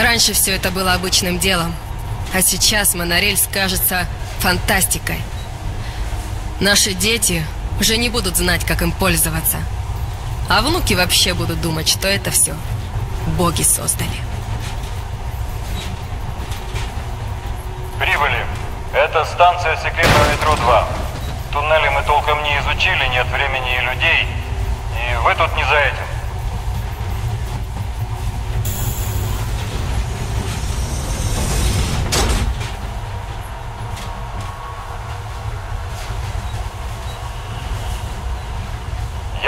Раньше все это было обычным делом, а сейчас монорельс кажется фантастикой. Наши дети уже не будут знать, как им пользоваться. А внуки вообще будут думать, что это все боги создали. Прибыли. Это станция секретного метро 2. Туннели мы толком не изучили, нет времени и людей. И вы тут не за этим.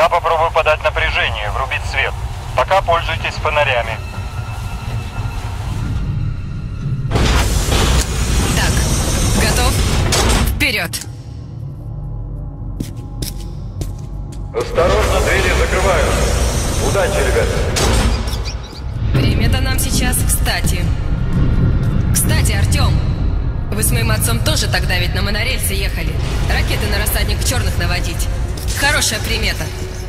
Я попробую подать напряжение, врубить свет. Пока пользуйтесь фонарями. Так, готов? Вперед! Осторожно, двери закрываются. Удачи, ребята. Время-то нам сейчас кстати. Кстати, Артем, вы с моим отцом тоже тогда ведь на монорельсе ехали. Ракеты на рассадник черных наводить. Хорошая примета.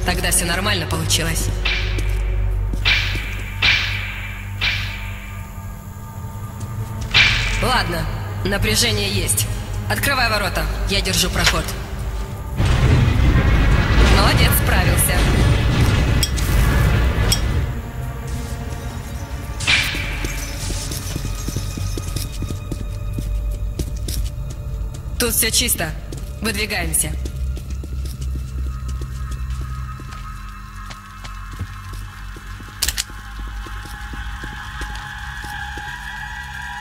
Тогда все нормально получилось. Ладно, напряжение есть. Открывай ворота, я держу проход. Молодец, справился. Тут все чисто. Выдвигаемся.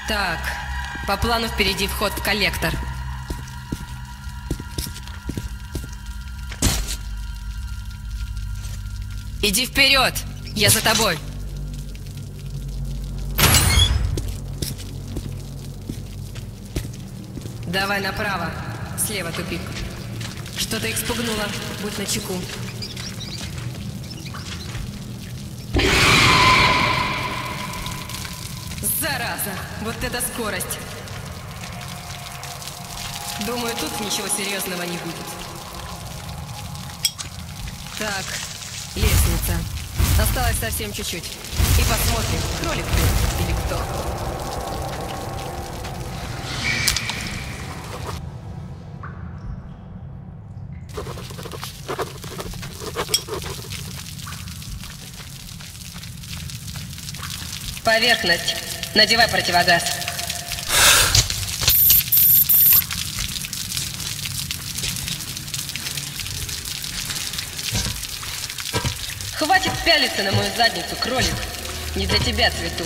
Так, по плану впереди вход в коллектор. Иди вперед! Я за тобой! Давай направо. Слева тупик. Что-то их спугнуло. Будь начеку. Зараза! Вот это скорость! Думаю, тут ничего серьезного не будет. Так, лестница. Осталось совсем чуть-чуть. И посмотрим, кролик ты или кто. Поверхность. Надевай противогаз. Хватит пялиться на мою задницу, кролик. Не для тебя цвету.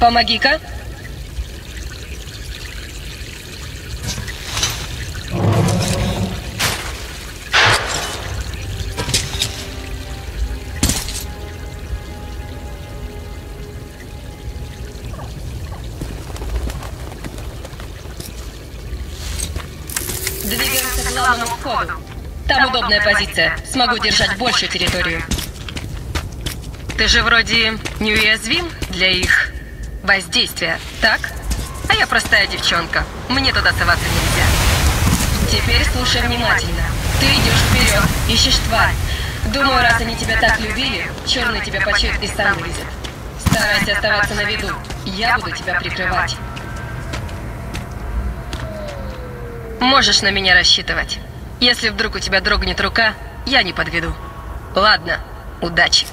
Помоги-ка. Двигаемся к главному входу. Там удобная позиция. Смогу держать большую территорию. Ты же вроде неуязвим для их воздействия, так? А я простая девчонка. Мне туда соваться нельзя. Теперь слушай внимательно. Ты идешь вперед, ищешь тварь. Думаю, раз они тебя так любили, черный тебя почует и сам вылезет. Старайся оставаться на виду. Я буду тебя прикрывать. Можешь на меня рассчитывать. Если вдруг у тебя дрогнет рука, я не подведу. Ладно, удачи.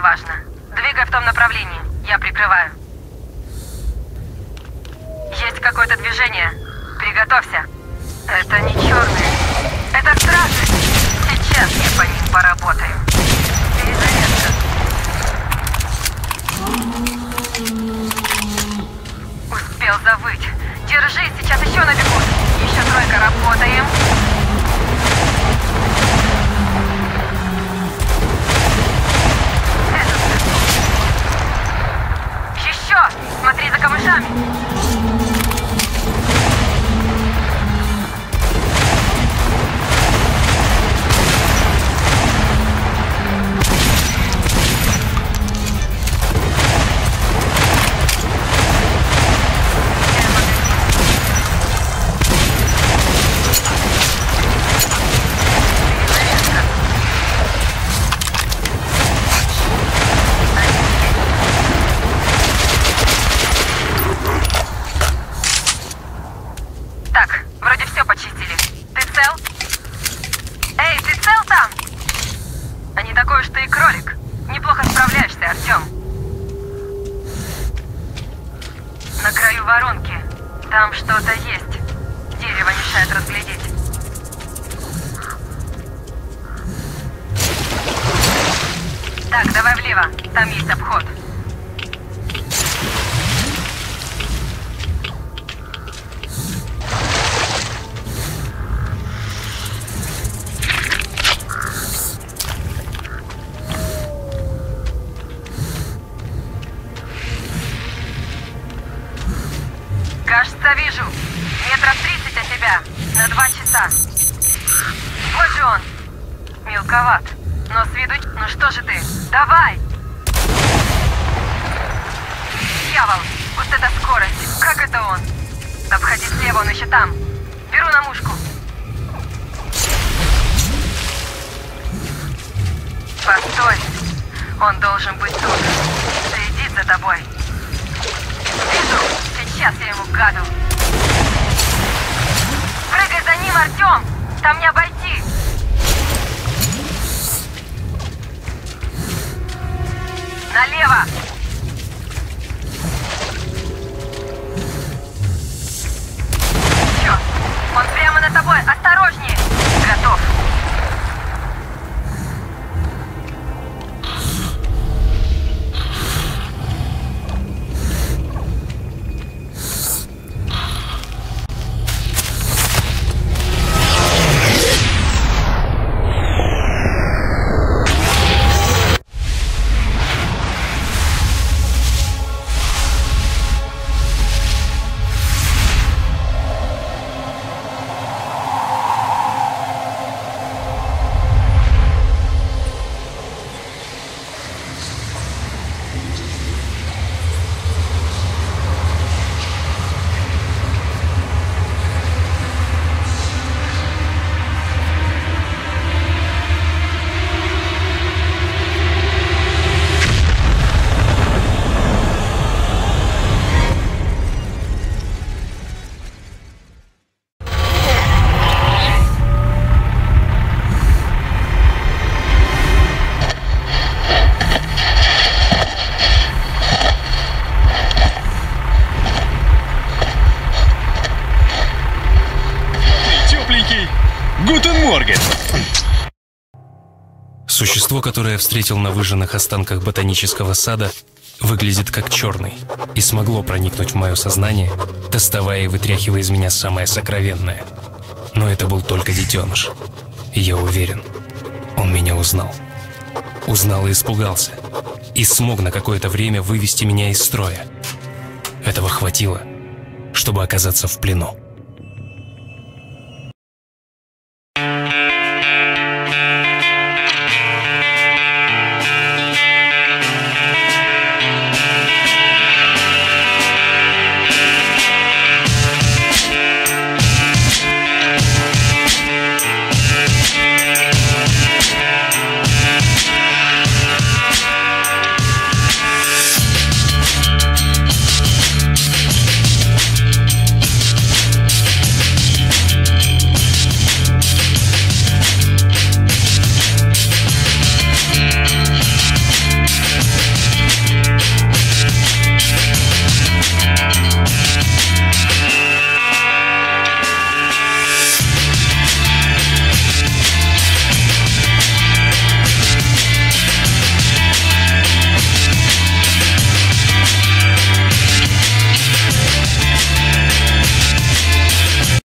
Неважно. Двигай в том направлении. Я прикрываю. Есть какое-то движение. Приготовься. Это не черные. Это стражи. Сейчас я по ним поработаю. Перезарядка. Успел завыть. Держись, сейчас еще набегут. Еще тройка, работаем. Смотри за камышами! Воронки. Там что-то есть. Дерево мешает разглядеть. Так, давай влево. Там есть обход. Дьявол! Вот это скорость! Как это он? Обходи слева, он еще там. Беру на мушку. Постой. Он должен быть тут. Следит за тобой. Вижу. Сейчас я ему гаду. Прыгай за ним, Артем! Там не обойти! Налево! Он прямо на тобой! Осторожнее! Готов! Существо, которое я встретил на выжженных останках ботанического сада, выглядит как черный и смогло проникнуть в мое сознание, доставая и вытряхивая из меня самое сокровенное. Но это был только детеныш. И я уверен, он меня узнал. Узнал и испугался. И смог на какое-то время вывести меня из строя. Этого хватило, чтобы оказаться в плену.